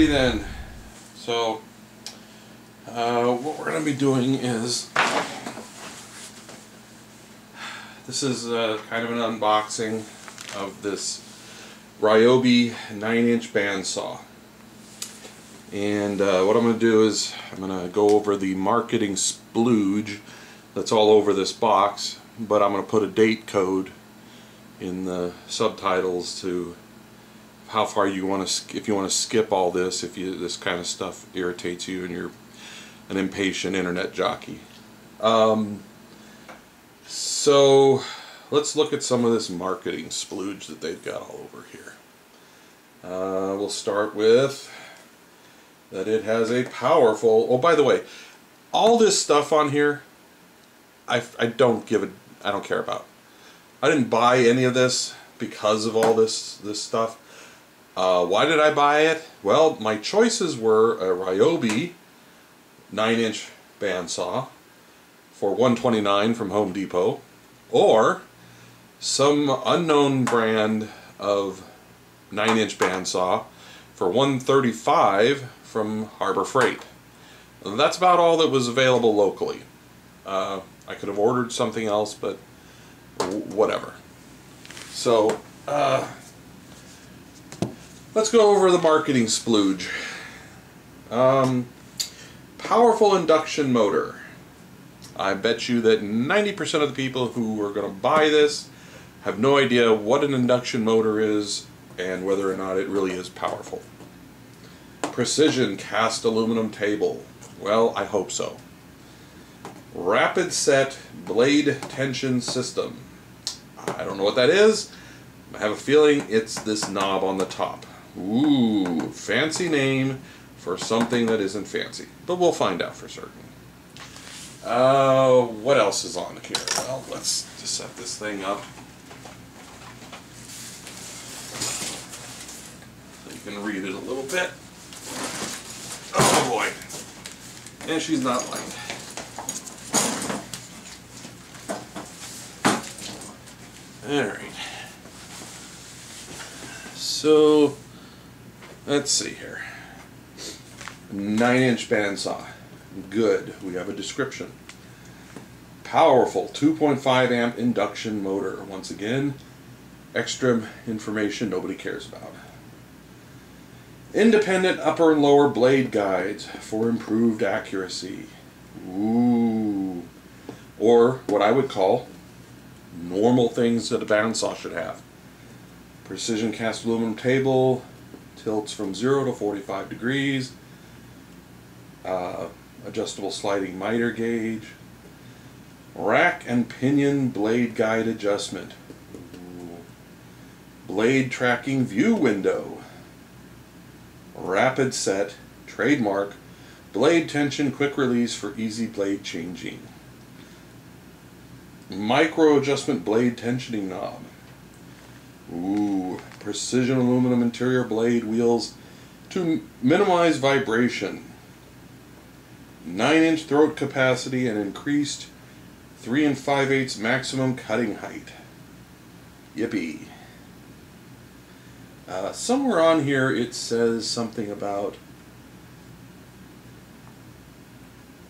Alrighty then. So, uh, what we're going to be doing is this is uh, kind of an unboxing of this Ryobi 9-inch bandsaw. And uh, what I'm going to do is I'm going to go over the marketing splooge that's all over this box, but I'm going to put a date code in the subtitles to how far you want to if you want to skip all this if you this kind of stuff irritates you and you're an impatient internet jockey. Um, so let's look at some of this marketing splooge that they've got all over here. Uh, we'll start with that it has a powerful, oh by the way, all this stuff on here, I, I don't give a, I don't care about. I didn't buy any of this because of all this, this stuff. Uh, why did I buy it? Well, my choices were a Ryobi 9-inch bandsaw for 129 from Home Depot or some unknown brand of 9-inch bandsaw for 135 from Harbor Freight. That's about all that was available locally. Uh, I could have ordered something else, but whatever. So, uh, let's go over the marketing splooge. Um, powerful induction motor. I bet you that 90% of the people who are going to buy this have no idea what an induction motor is and whether or not it really is powerful. Precision cast aluminum table. Well, I hope so. Rapid set blade tension system. I don't know what that is. I have a feeling it's this knob on the top. Ooh, fancy name for something that isn't fancy. But we'll find out for certain. Uh, what else is on here? Well, let's just set this thing up. So you can read it a little bit. Oh boy. And she's not light. Alright. So, let's see here. 9 inch bandsaw. Good. We have a description. Powerful 2.5 amp induction motor. Once again, extra information nobody cares about. Independent upper and lower blade guides for improved accuracy. Ooh. Or what I would call normal things that a bandsaw should have. Precision cast aluminum table, tilts from 0 to 45 degrees, uh, adjustable sliding miter gauge, rack and pinion blade guide adjustment, blade tracking view window, rapid set, trademark, blade tension quick release for easy blade changing, micro adjustment blade tensioning knob, Ooh, precision aluminum interior blade wheels to minimize vibration. 9 inch throat capacity and increased 3 and 5 eighths maximum cutting height. Yippee. Uh, somewhere on here it says something about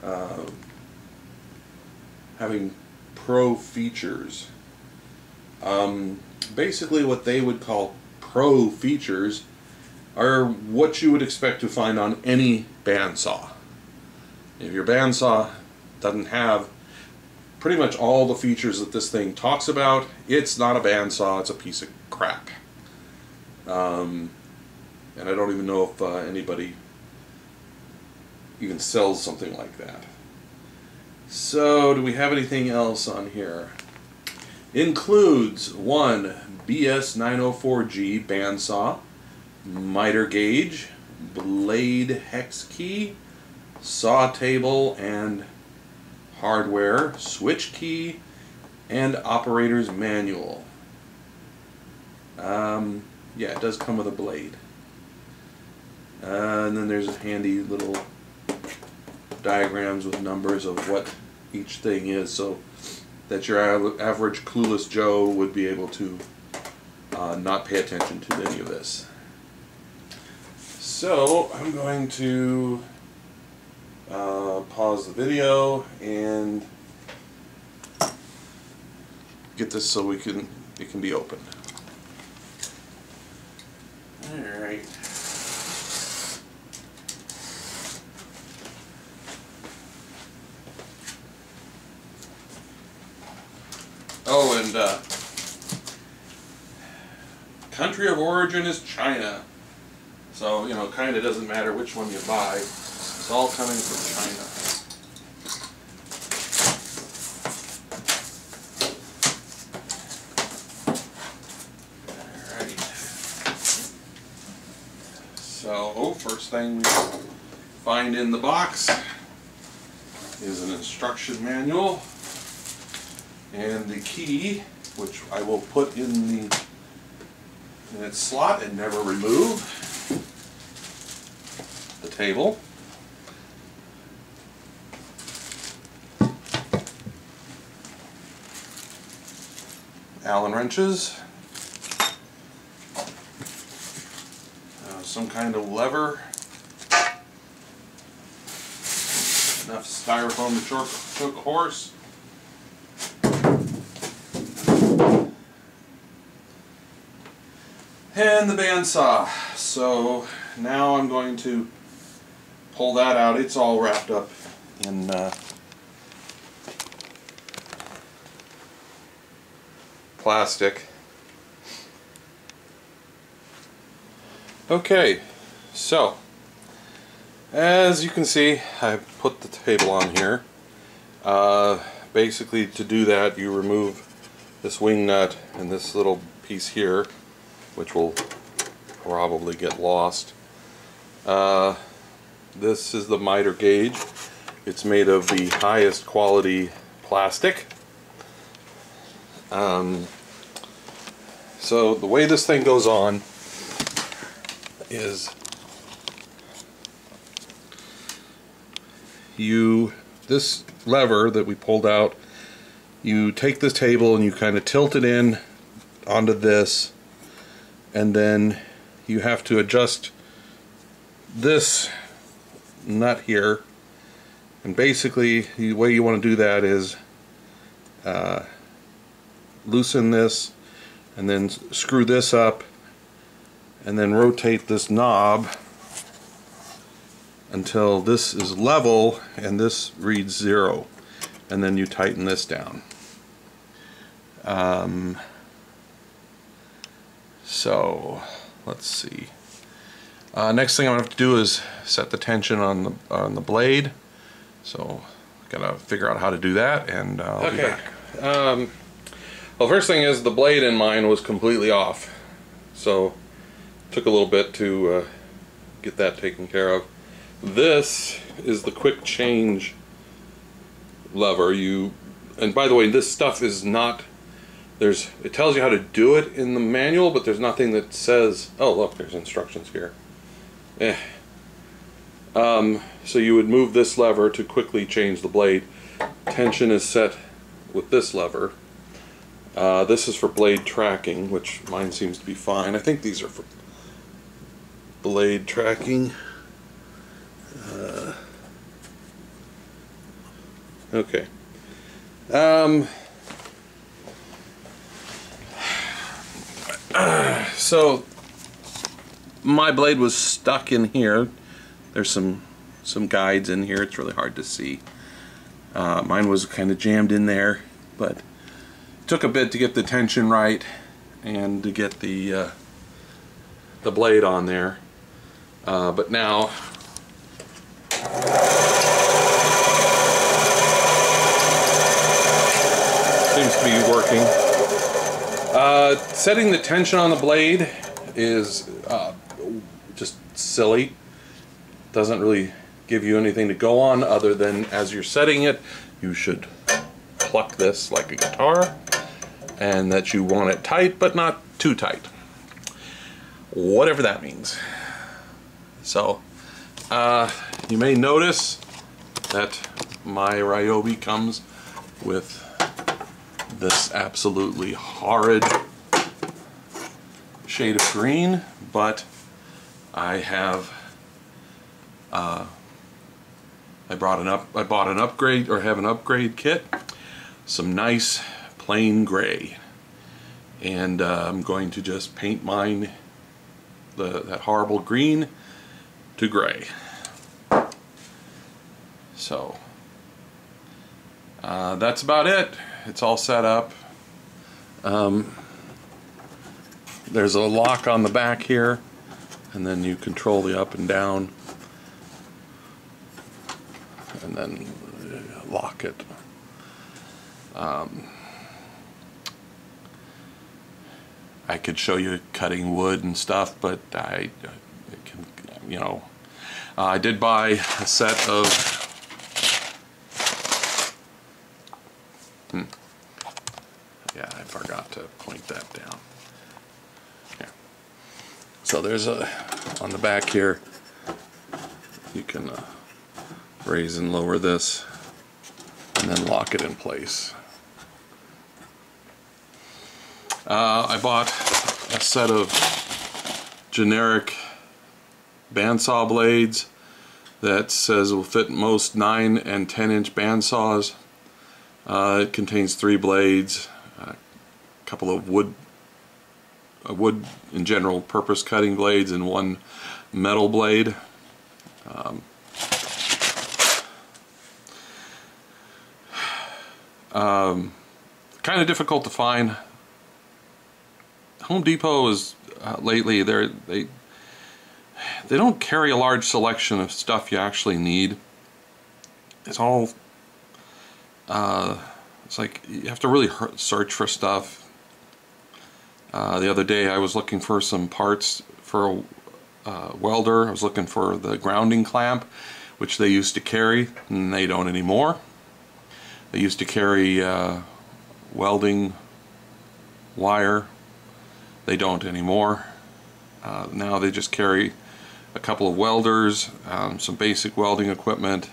uh, having pro features. Um, basically what they would call pro features are what you would expect to find on any bandsaw. If your bandsaw doesn't have pretty much all the features that this thing talks about, it's not a bandsaw, it's a piece of crap. Um, and I don't even know if uh, anybody even sells something like that. So, do we have anything else on here? Includes one BS904G bandsaw, miter gauge, blade hex key, saw table and hardware, switch key, and operator's manual. Um, yeah, it does come with a blade. Uh, and then there's handy little diagrams with numbers of what each thing is. So that your average clueless Joe would be able to uh, not pay attention to any of this. So I'm going to uh, pause the video and get this so we can it can be opened. All right. Oh, and uh, country of origin is China. So, you know, kind of doesn't matter which one you buy. It's all coming from China. So, first thing we find in the box is an instruction manual and the key, which I will put in the in its slot and never remove the table. Allen wrenches, uh, some kind of lever, enough styrofoam to choke, choke a horse. And the bandsaw. So now I'm going to pull that out. It's all wrapped up in uh, plastic. Okay, so as you can see, I put the table on here. Uh, basically, to do that, you remove this wing nut and this little piece here, which will probably get lost. Uh, this is the miter gauge. It's made of the highest quality plastic. Um, so the way this thing goes on is you this lever that we pulled out you take this table and you kind of tilt it in onto this and then you have to adjust this nut here. And basically the way you want to do that is uh, loosen this and then screw this up and then rotate this knob until this is level and this reads zero. And then you tighten this down. Um, so let's see. Uh, next thing I'm gonna have to do is set the tension on the on the blade. So gotta figure out how to do that and uh, I'll okay um, well first thing is the blade in mine was completely off. So took a little bit to uh, get that taken care of. This is the quick change lever. You and by the way this stuff is not there's it tells you how to do it in the manual but there's nothing that says oh look there's instructions here. Eh. Um, so you would move this lever to quickly change the blade. Tension is set with this lever. Uh, this is for blade tracking which mine seems to be fine. I think these are for blade tracking. Uh, okay. Um, so my blade was stuck in here. There's some some guides in here. It's really hard to see. Uh, mine was kind of jammed in there, but it took a bit to get the tension right and to get the uh, the blade on there. Uh, but now seems to be working. Uh, setting the tension on the blade is uh, just silly. Doesn't really give you anything to go on other than as you're setting it, you should pluck this like a guitar and that you want it tight but not too tight. Whatever that means. So, uh, you may notice that my Ryobi comes with this absolutely horrid shade of green, but I have Uh, I brought an up. I bought an upgrade or have an upgrade kit. Some nice plain gray, and uh, I'm going to just paint mine the that horrible green to gray. So uh, that's about it. It's all set up. Um, there's a lock on the back here, and then you control the up and down, and then lock it. Um, I could show you cutting wood and stuff, but I, I can, you know, uh, I did buy a set of. Hmm. Yeah, I forgot to point that down. So there's a on the back here. You can uh, raise and lower this, and then lock it in place. Uh, I bought a set of generic bandsaw blades that says will fit most 9 and 10 inch bandsaws. Uh, it contains three blades, couple of wood, a wood in general purpose cutting blades, and one metal blade. Um, um, kind of difficult to find. Home Depot is uh, lately they're they they don't carry a large selection of stuff you actually need. It's all uh, it's like you have to really search for stuff. Uh, the other day I was looking for some parts for a uh, welder. I was looking for the grounding clamp, which they used to carry, and they don't anymore. They used to carry uh, welding wire they don't anymore. Uh, now they just carry a couple of welders, um, some basic welding equipment,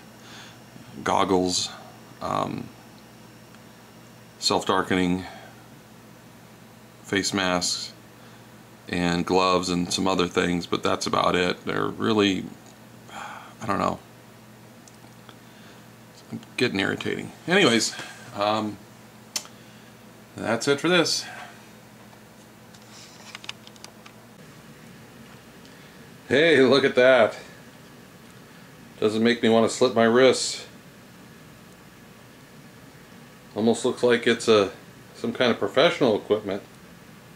goggles, um, self-darkening face masks, and gloves and some other things, but that's about it. They're really, I don't know, it's getting irritating. Anyways, um, that's it for this. Hey, look at that. Doesn't make me want to slit my wrists. Almost looks like it's a some kind of professional equipment.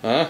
Huh?